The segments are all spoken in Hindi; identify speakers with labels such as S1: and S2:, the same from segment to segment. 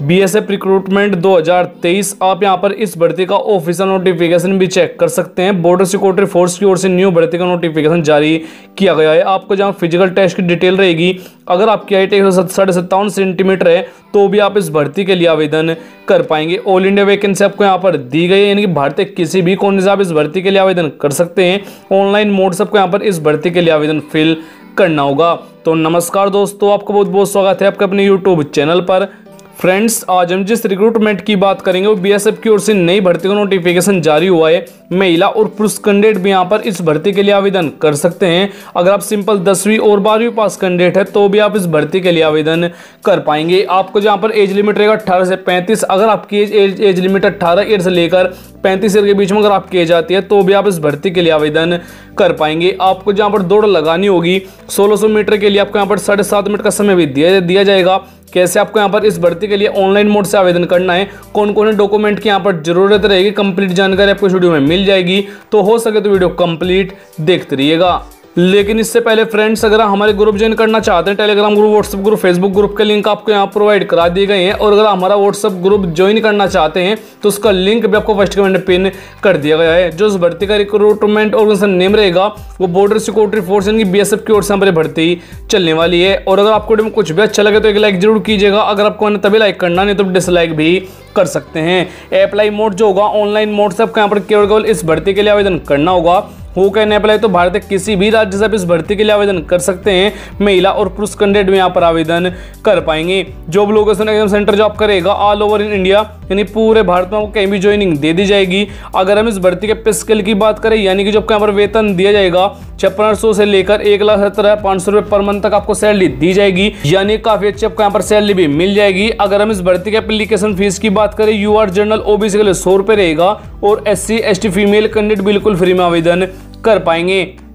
S1: बीएसएफ रिक्रूटमेंट 2023 आप यहाँ पर इस भर्ती का ऑफिशियल नोटिफिकेशन भी चेक कर सकते हैं। बॉर्डर सिक्योरिटी फोर्स की ओर से न्यू भर्ती का नोटिफिकेशन जारी किया गया है। आपको जहाँ फ़िज़िकल टेस्ट की डिटेल रहेगी, अगर आपकी हाइट एक साढ़े सत्तावन सेंटीमीटर है तो भी आप इस भर्ती के लिए आवेदन कर पाएँगे। ऑल इंडिया वैकेंसी आपको यहाँ पर दी गई है, यानी कि भारत के किसी भी कोने से आप इस भर्ती के लिए आवेदन कर सकते हैं। ऑनलाइन मोड से आपको यहाँ पर इस भर्ती के लिए आवेदन फिल करना होगा। तो नमस्कार दोस्तों, आपको बहुत बहुत स्वागत है आपके अपने यूट्यूब चैनल पर। फ्रेंड्स आज हम जिस रिक्रूटमेंट की बात करेंगे वो बीएसएफ की ओर से नई भर्ती का नोटिफिकेशन जारी हुआ है। महिला और पुरुष कैंडिडेट भी यहाँ पर इस भर्ती के लिए आवेदन कर सकते हैं। अगर आप सिंपल दसवीं और बारहवीं पास कैंडिडेट है तो भी आप इस भर्ती के लिए आवेदन कर पाएँगे। आपको जहाँ पर एज लिमिट रहेगा अट्ठारह से पैंतीस। अगर आपकी एज एज, एज लिमिट अट्ठारह ईयर से लेकर पैंतीस ईयर के बीच में अगर आपकी एज आती है तो भी आप इस भर्ती के लिए आवेदन कर पाएँगे। आपको जहाँ पर दौड़ लगानी होगी 1600 मीटर के लिए आपको यहाँ पर साढ़े मिनट का समय भी दिया जाएगा। कैसे आपको यहाँ पर इस भर्ती के लिए ऑनलाइन मोड से आवेदन करना है कौन कौन डॉक्यूमेंट की यहाँ पर ज़रूरत रहेगी कंप्लीट जानकारी आपको वीडियो में मिल जाएगी। तो हो सके तो वीडियो कंप्लीट देखते रहिएगा। लेकिन इससे पहले फ्रेंड्स अगर आप हमारे ग्रुप ज्वाइन करना चाहते हैं Telegram group WhatsApp group Facebook group के लिंक आपको यहाँ प्रोवाइड करा दिए गए हैं। और अगर हमारा व्हाट्सएप ग्रुप ज्वाइन करना चाहते हैं तो उसका लिंक भी आपको फ़र्स्ट कमेंट पिन कर दिया गया है। जो उस भर्ती का रिक्रूटमेंट ऑर्गेनाइजेशन नेम रहेगा, वो बॉर्डर सिक्योरिटी फोर्स यानी बी की ओर से हमारी भर्ती चलने वाली है। और अगर आपको कुछ भी अच्छा लगे तो एक लाइक ज़रूर कीजिएगा। अगर आपको तभी लाइक करना, नहीं तो डिसलाइक भी कर सकते हैं। अप्लाई मोड जो होगा ऑनलाइन मोड से आपको यहाँ पर केवल इस भर्ती के लिए आवेदन करना होगा। हु नहीं अप्लाई तो भारत के किसी भी राज्य से आप इस भर्ती के लिए आवेदन कर सकते हैं। महिला और पुरुष कैंडिडेट भी यहाँ पर आवेदन कर पाएँगे। Job location exam centre job करेगा ऑल ओवर इन इंडिया यानी पूरे भारत में आपको कहीं भी ज्वाइनिंग दे दी जाएगी। अगर हम इस भर्ती के पे स्केल की बात करें, यानी कि जो आपको यहाँ पर वेतन दिया जाएगा, छप्पन सौ से लेकर एक लाख सत्रह पाँच सौ रुपये पर मंथ तक आपको सैलरी दी जाएगी। यानी काफ़ी अच्छी आपको यहाँ पर सैलरी भी मिल जाएगी। अगर हम इस भर्ती के एप्लीकेशन फ़ीस की बात करें यू आर जनरल ओबीसी के लिए सौ रुपये रहेगा और S C S T female candidate बिल्कुल फ्री में आवेदन कर पाएँगे।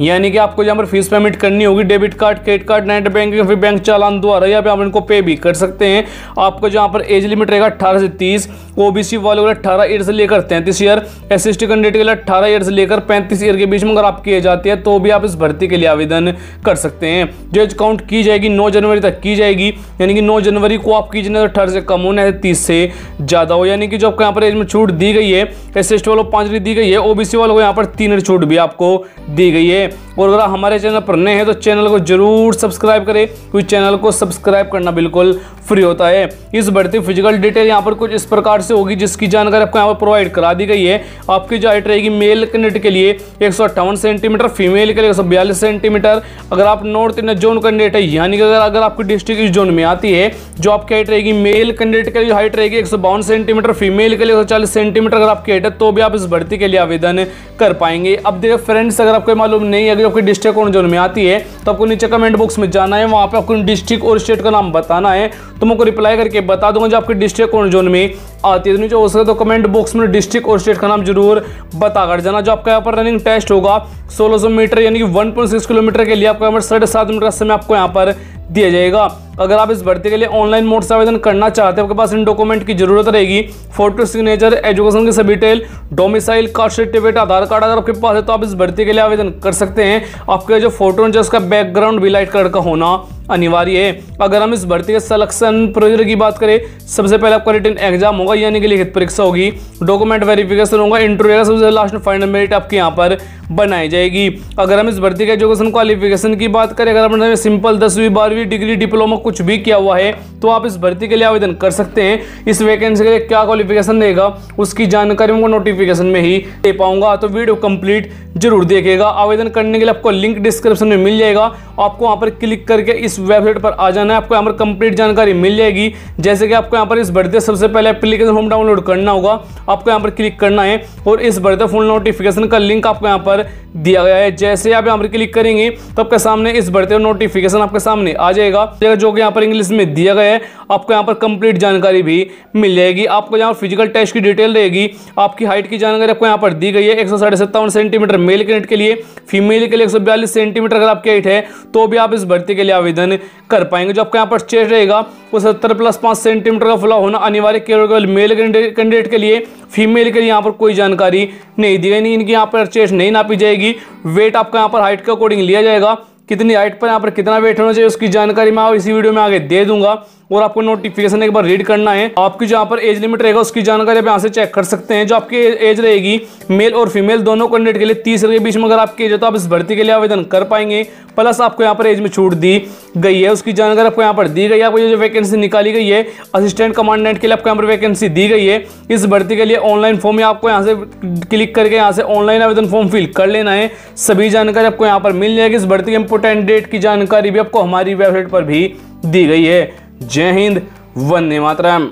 S1: यानी कि आपको यहाँ पर फ़ीस पेमेंट करनी होगी debit card credit card net banking फिर बैंक चालान द्वारा, या फिर आप इनको पे भी कर सकते हैं। आपको जहाँ पर एज लिमिट रहेगा अट्ठारह से तीस ओबीसी वालों के लिए अट्ठारह ईयर से लेकर तैंतीस year S S T candidate के लिए अट्ठारह ईयर से लेकर पैंतीस ईयर के बीच में अगर आपकी एज आती है तो भी आप इस भर्ती के लिए आवेदन कर सकते हैं। जो एज काउंट की जाएगी, नौ जनवरी तक की जाएगी। यानी कि नौ जनवरी को आपकी एज अठारह से कम होना है तीस से ज़्यादा हो। यानी कि जो आपको यहाँ पर एज में छूट दी गई है एस एस टी वालों पाँच दी गई है ओबीसी वालों को यहाँ पर तीन छूट भी आपको दी गई है। और अगर हमारे चैनल पर नए हैं तो चैनल को ज़रूर सब्सक्राइब करें, क्योंकि चैनल को सब्सक्राइब करना बिल्कुल फ्री होता है। इस बढ़ती फ़िज़िकल डिटेल यहाँ पर कुछ इस प्रकार से होगी, जिसकी जानकारी आपको यहाँ पर प्रोवाइड करा दी गई है। आपकी जो हाइट रहेगी मेल कैंडिडेट के लिए एक सेंटीमीटर फीमेल के लिए एक सेंटीमीटर अगर आप नॉर्थ इंडिया जोन कैंडिडेट है, यानी कि अगर अगर आपकी डिस्ट्रिक्ट इस जोन में आती है, जो आपकी हाइट रहेगी मेल कैंडिडेट के लिए हाइट रहेगी एक सेंटीमीटर फीमेल के लिए एक सेंटीमीटर अगर आपकी हाइट है तो भी आप इस भर्ती के लिए आवेदन कर पाएँगे। अब देखिए फ्रेंड्स अगर आपको मालूम नहीं है, अगर आपकी डिस्ट्रिक्ट कौन जोन में आती है तो आपको नीचे कमेंट बॉक्स में जाना है, वहाँ पर आपको डिस्ट्रिक्ट और स्टेट का नाम बताना है। तो मैं आपको रिप्लाई करके बता दूँगा जो आपकी डिस्ट्रिक्ट कौन जोन में आती है। तो नीचे हो सके तो कमेंट बॉक्स में डिस्ट्रिक्ट और स्टेट का नाम ज़रूर बता कर जाना। जो आपका यहाँ पर रनिंग टेस्ट होगा 1600 मीटर यानी कि 1.6 किलोमीटर के लिए आपको यहाँ पर साढ़े सात मिनट का समय आपको यहाँ पर दिया जाएगा। अगर आप इस भर्ती के लिए ऑनलाइन मोड से आवेदन करना चाहते हैं, आपके पास इन डॉक्यूमेंट की ज़रूरत रहेगी। फ़ोटो सिग्नेचर एजुकेशन की सभी detail domicile caste certificate Aadhaar card अगर आपके पास है तो आप इस भर्ती के लिए आवेदन कर सकते हैं। आपके जो फ़ोटो है उसका बैकग्राउंड भी लाइट कलर का होना अनिवार्य है। अगर हम इस भर्ती के सलेक्शन प्रोसीजर की बात करें, सबसे पहले आपका रिटर्न एग्ज़ाम होगा, यानी कि लिखित परीक्षा होगी। डॉक्यूमेंट वेरिफिकेशन होगा इंटरव्यू सबसे लास्ट फाइनल मेरिट आपके यहाँ पर बनाई जाएगी। अगर हम इस भर्ती के एजुकेशन क्वालिफिकेशन की बात करें, अगर आपने सिंपल दसवीं, बारहवीं डिग्री डिप्लोमा कुछ भी किया हुआ है तो आप इस भर्ती के लिए आवेदन कर सकते हैं। इस वैकेंसी के लिए क्या क्वालिफिकेशन रहेगा, उसकी जानकारी मैं नोटिफिकेशन में ही दे पाऊँगा। तो वीडियो कंप्लीट ज़रूर देखेगा आवेदन करने के लिए आपको लिंक डिस्क्रिप्शन में मिल जाएगा। आपको वहाँ पर क्लिक करके इस वेबसाइट पर आ जाना है। आपको यहाँ पर कंप्लीट जानकारी मिल जाएगी। जैसे कि आपको यहाँ पर इस भर्ती सबसे पहले एप्लीकेशन फॉर्म डाउनलोड करना होगा। आपको यहाँ पर क्लिक करना है और इस भर्ती फुल नोटिफिकेशन का लिंक आपको यहाँ पर दिया गया है। जैसे आप यहाँ पर क्लिक करेंगे तो आपके सामने इस भर्ती नोटिफिकेशन आपके सामने आ जाएगा। जो कि यहाँ पर इंग्लिश में दिया गया है, आपको यहाँ पर कंप्लीट जानकारी भी मिल जाएगी। आपको यहाँ पर फ़िज़िकल टेस्ट की डिटेल रहेगी। आपकी हाइट की जानकारी आपको यहाँ पर दी गई है। एक सेंटीमीटर मेल कैंडिडेट के लिए फीमेल के लिए एक सेंटीमीटर अगर आपकी हाइट है तो भी आप इस भर्ती के लिए आवेदन कर पाएँगे। जो आपका यहाँ पर चेस्ट रहेगा, वो सत्तर प्लस पाँच सेंटीमीटर का फुला होना अनिवार्य केवल मेल कैंडिडेट के लिए फीमेल के लिए यहाँ पर कोई जानकारी नहीं दी गई इनकी यहाँ पर चेस्ट नहीं नापी जाएगी। वेट आपका यहाँ पर हाइट के अकॉर्डिंग लिया जाएगा। कितनी हाइट पर यहाँ पर कितना वेट होना चाहिए उसकी जानकारी मैं इसी वीडियो में आगे दे दूँगा और आपको नोटिफिकेशन एक बार रीड करना है। आपकी जहाँ पर एज लिमिट रहेगा उसकी जानकारी आप यहाँ से चेक कर सकते हैं। जो आपकी एज रहेगी मेल और फीमेल दोनों कैंडिडेट के लिए तीस के बीच में अगर आपकी एज है तो आप इस भर्ती के लिए आवेदन कर पाएँगे। प्लस आपको यहाँ पर एज में छूट दी गई है। उसकी जानकारी आपको यहाँ पर दी गई है। आपको जो वैकेंसी निकाली गई है असिस्टेंट कमांडेंट के लिए आपको यहाँ पर वैकेंसी दी गई है। इस भर्ती के लिए ऑनलाइन फॉर्म आपको यहाँ से क्लिक करके यहाँ से ऑनलाइन आवेदन फॉर्म फिल कर लेना है। सभी जानकारी आपको यहाँ पर मिल जाएगी। इस भर्ती के इंपोर्टेंट डेट की जानकारी भी आपको हमारी वेबसाइट पर भी दी गई है। जय हिंद, वंदे मातरम।